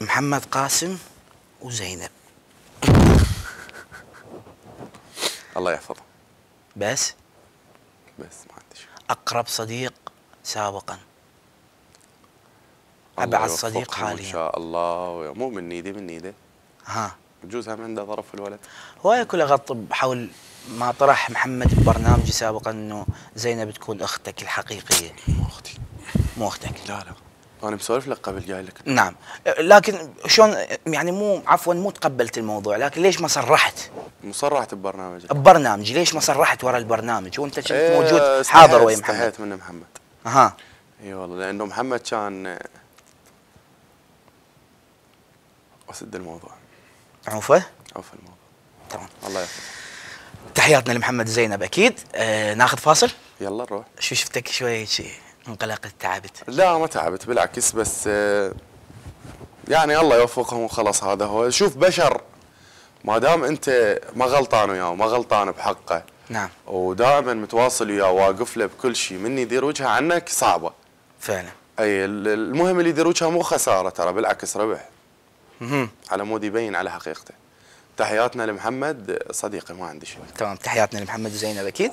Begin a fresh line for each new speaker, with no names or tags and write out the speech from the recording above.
محمد قاسم وزينب.
الله يحفظه
بس؟
بس ما عندي شيء.
أقرب صديق سابقا. أبعد صديق
يوفقهم إن
حاليا.
شاء الله. ويا- مو من ايدي من ايده
ها.
بجوز هم عنده ظرف الولد.
هواية كل اغطب حول ما طرح محمد ببرنامجي سابقا إنه زينب تكون أختك الحقيقية.
مو أختي.
مو أختك.
لا لا. أنا مسولف لك قبل قايل لك.
نعم. لكن شلون يعني مو عفوا مو تقبلت الموضوع لكن ليش ما صرحت؟
مصرحت ببرنامج
ببرنامجي. ليش ما صرحت ورا البرنامج؟ وانت كنت
إيه،
موجود حاضر ويا محمد.
استحيت من محمد.
ها
إي والله لأنه محمد كان وسد الموضوع.
عوفه
عفوا الموضوع.
تمام.
الله يحفظه
تحياتنا لمحمد زينب أكيد. آه ناخذ فاصل؟
يلا نروح.
شو شفتك شوي شي؟ انقلقت تعبت؟
لا ما تعبت بالعكس بس آه، يعني الله يوفقهم وخلاص هذا هو. شوف بشر ما دام انت ما غلطان وياه وما غلطان بحقه
نعم.
ودائما متواصل وياه واقف له بكل شيء من يدير وجهه عنك صعبة.
فعلا.
أي ال- المهم اللي يدير وجهه مو خسارة ترى بالعكس ربح.
مهم.
على مود يبين على حقيقته. تحياتنا لمحمد صديقي ما عندي شيء.
تمام تحياتنا لمحمد وزينب أكيد؟